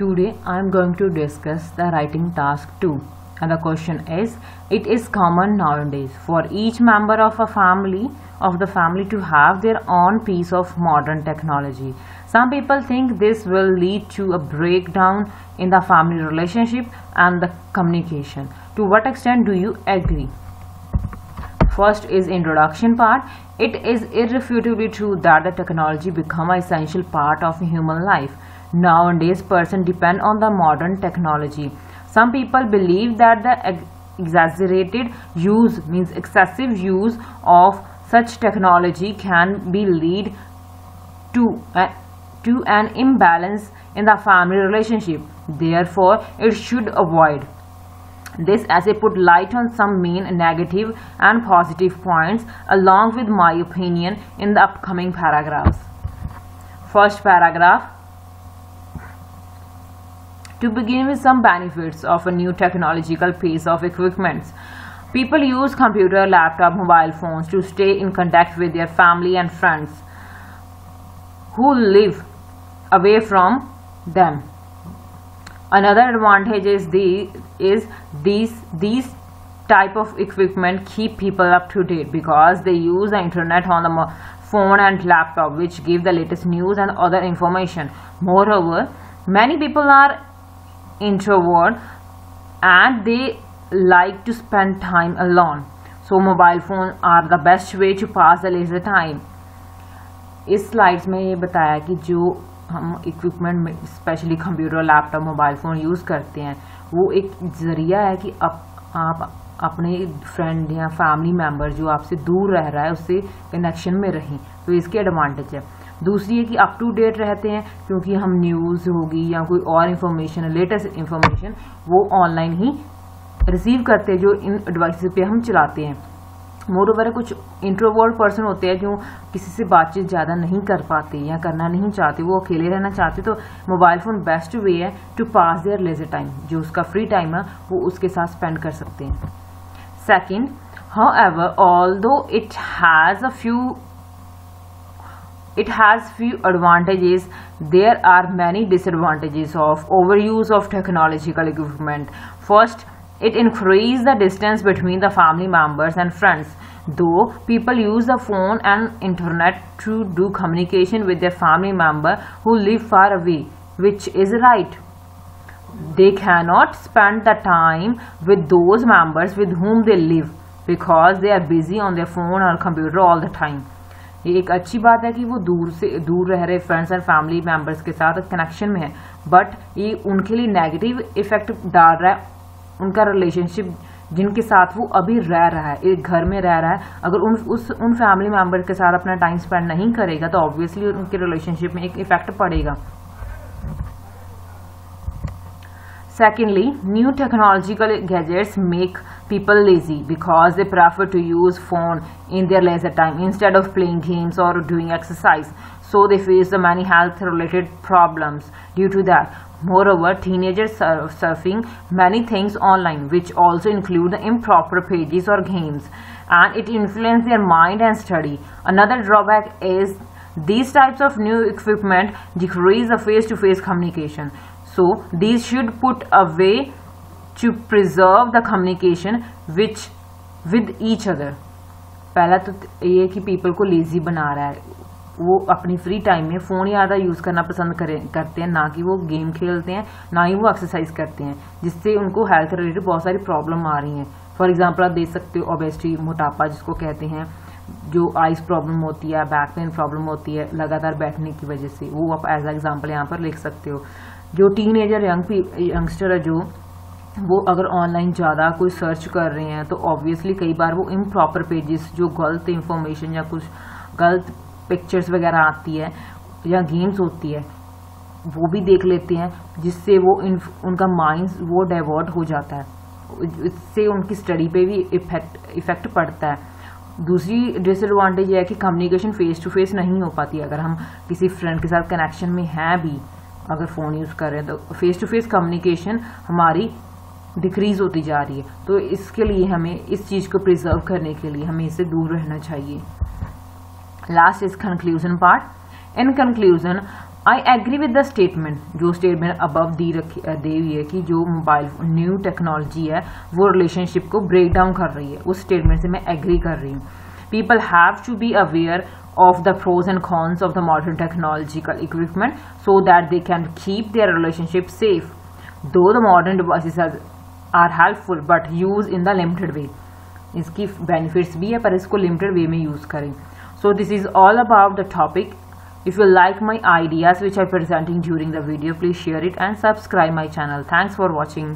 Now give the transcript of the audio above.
Today I am going to discuss the writing task 2 and the question is it is common nowadays for each member of a family of the family to have their own piece of modern technology. Some people think this will lead to a breakdown in the family relationship and the communication. To what extent do you agree? First is introduction part. It is irrefutably true that the technology become an essential part of human life. Nowadays, person depend on the modern technology. Some people believe that the exaggerated use means excessive use of such technology can be lead to a, to an imbalance in the family relationship. Therefore, it should avoid this as I put light on some main negative and positive points along with my opinion in the upcoming paragraphs. First paragraph to begin with some benefits of a new technological piece of equipment. People use computer, laptop, mobile phones to stay in contact with their family and friends who live away from them. Another advantage is the is these these type of equipment keep people up to date because they use the internet on the phone and laptop which give the latest news and other information. Moreover, many people are introvert and they like to spend time alone. So, mobile phone are the best way to pass the leisure. इस slides में ये बताया कि जो हम equipment specially computer laptop mobile phone use करते हैं, वो एक ज़रिया है कि आप आप अपने फ्रेंड या फैमिली मेंबर जो आपसे दूर रह रहा है, उससे कनेक्शन में रहें तो इसके एडवांटेज है दूसरी है कि अप टू डेट रहते हैं, क्योंकि हम न्यूज़ होगी या कोई और इन्फॉर्मेशन लेटेस्ट इन्फॉर्मेशन वो ऑनलाइन ही रिसीव करते हैं जो इन डिवाइस पे हम चलाते हैं। मोर ओवर कुछ इंट्रोवर्ड पर्सन होते हैं जो किसी से बातचीत ज़्यादा नहीं कर पाते या करना नहीं चाहते, वो अकेले रहना चाहते तो मोबाइल फ़ोन बेस्ट वे है to pass their leisure time जो उसका फ्री टाइम है, वो उसके साथ स्पेंड कर सकते हैं। Second however although it has a few it has few advantages. There are many disadvantages of overuse of technological equipment. First it increases the distance between the family members and friends. Though people use the phone and internet to do communication with their family member who live far away which is right. They cannot spend the time with those members with whom they live because they are busy on their phone or computer all the time ये एक अच्छी बात है कि वो दूर से, दूर रह रहे फ्रेंड्स एंड फैमिली मेंबर्स के साथ कनेक्शन में है। बट ये उनके लिए नेगेटिव इफ़ेक्ट डाल रहा है उनका रिलेशनशिप जिनके साथ वो अभी रह रहा है, एक घर में रह रहा है। अगर उन, उस, उन फैमिली मेंबर के साथ अपना टाइम स्पेंड नहीं करेगा तो ऑब्वियसली उनके रिलेशनशिप में एक इफ़ेक्ट पड़ेगा। Secondly, new technological gadgets make people lazy because they prefer to use phone in their leisure time instead of playing games or doing exercise. So they face the many health related problems due to that. Moreover, teenagers are surfing many things online which also include improper pages or games and it influences their mind and study. Another drawback is these types of new equipment decrease the face-to-face communication. So, these should put a way to preserve the communication which, with each other. पहला तो ये कि people को lazy बना रहा है। वो अपनी फ्री टाइम में फ़ोन ज़्यादा यूज़ करना पसंद करें, करते हैं, ना कि वो गेम खेलते हैं, ना ही वो एक्सरसाइज करते हैं, जिससे उनको हेल्थ रिलेटेड बहुत सारी प्रॉब्लम आ रही हैं। फॉर एग्जांपल आप देख सकते हो ओबेसिटी मोटापा जिसको कहते हैं, जो आइस प्रॉब्लम होती है बैक पेन प्रॉब्लम होती है, लगातार बैठने की वजह से। वो आप एज एग्ज़ाम्पल यहाँ पर लिख सकते हो। जो टीन एजर यंग यंगस्टर है जो, वो अगर ऑनलाइन ज़्यादा कोई सर्च कर रहे हैं तो ऑब्वियसली कई बार वो इम्प्रॉपर पेजेस जो गलत इंफॉर्मेशन या कुछ गलत पिक्चर्स वगैरह आती है, या गेम्स होती है, वो भी देख लेते हैं, जिससे वो इन उनका माइंड वो डाइवर्ट हो जाता है। इससे उनकी स्टडी पे भी इफ़ेक्ट इफ़ेक्ट पड़ता है। दूसरी डिसएडवांटेज है कि कम्युनिकेशन फेस टू फेस नहीं हो पाती। अगर हम किसी फ्रेंड के साथ कनेक्शन में हैं भी अगर फ़ोन यूज़ कर रहे हैं तो फेस टू फेस कम्युनिकेशन हमारी डिक्रीज होती जा रही है। तो इसके लिए हमें, इस चीज़ को प्रिजर्व करने के लिए हमें इससे दूर रहना चाहिए। Last is conclusion part in conclusion I agree with the statement जो स्टेटमेंट अबव दी रखी दी हुई है कि जो मोबाइल न्यू टेक्नोलॉजी है, वो रिलेशनशिप को ब्रेक डाउन कर रही है। उस स्टेटमेंट से मैं एग्री कर रही हूँ। People have to be aware of the pros and cons of the modern technological equipment so that they can keep their relationship safe. Though the modern devices are, are helpful but used in the limited way. इसकी benefits भी है पर इसको limited way में use करें. So this is all about the topic. If you like my ideas which I presenting during the video, please share it and subscribe my channel. Thanks for watching.